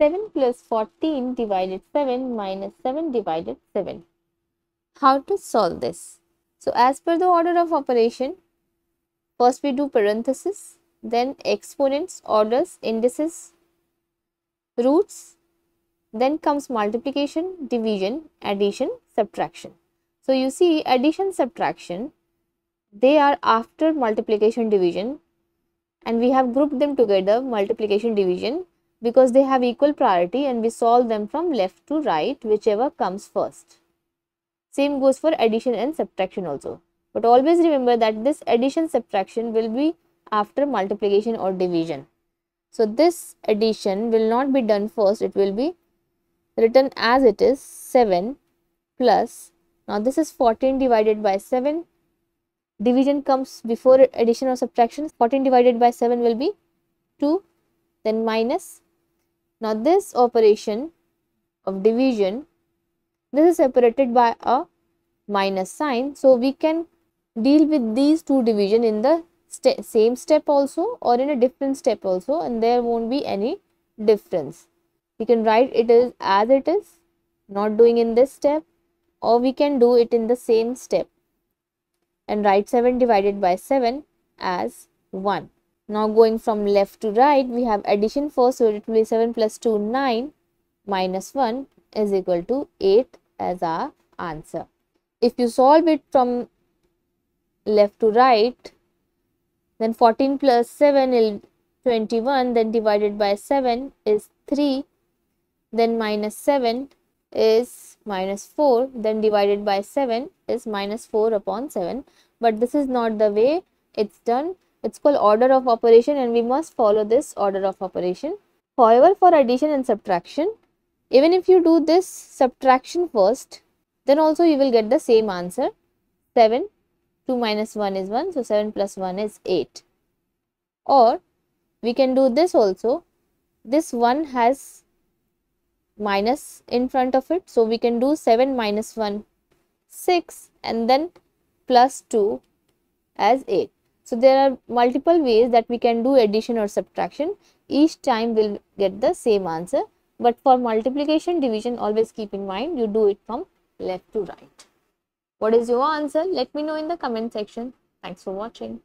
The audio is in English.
7 plus 14 divided 7 minus 7 divided 7. How to solve this? So as per the order of operation, first we do parenthesis, then exponents, orders, indices, roots, then comes multiplication, division, addition, subtraction. So you see addition, subtraction, they are after multiplication, division and we have grouped them together multiplication, division because they have equal priority and we solve them from left to right whichever comes first. Same goes for addition and subtraction also. But always remember that this addition subtraction will be after multiplication or division. So this addition will not be done first, it will be written as it is 7 plus, now this is 14 divided by 7, division comes before addition or subtraction, 14 divided by 7 will be 2, then minus now this operation of division, this is separated by a minus sign. So we can deal with these two division in the st same step also or in a different step also and there won't be any difference. We can write it is as it is, not doing in this step or we can do it in the same step and write 7 divided by 7 as 1. Now going from left to right, we have addition first, so it will be 7 plus 2, 9 minus 1 is equal to 8 as our answer. If you solve it from left to right, then 14 plus 7 is 21, then divided by 7 is 3, then minus 7 is minus 4, then divided by 7 is minus 4 upon 7. But this is not the way it's done it's called order of operation and we must follow this order of operation. However, for addition and subtraction, even if you do this subtraction first, then also you will get the same answer. 7, 2 minus 1 is 1, so 7 plus 1 is 8. Or we can do this also. This 1 has minus in front of it, so we can do 7 minus 1, 6 and then plus 2 as 8. So there are multiple ways that we can do addition or subtraction. Each time we'll get the same answer. But for multiplication division, always keep in mind you do it from left to right. What is your answer? Let me know in the comment section. Thanks for watching.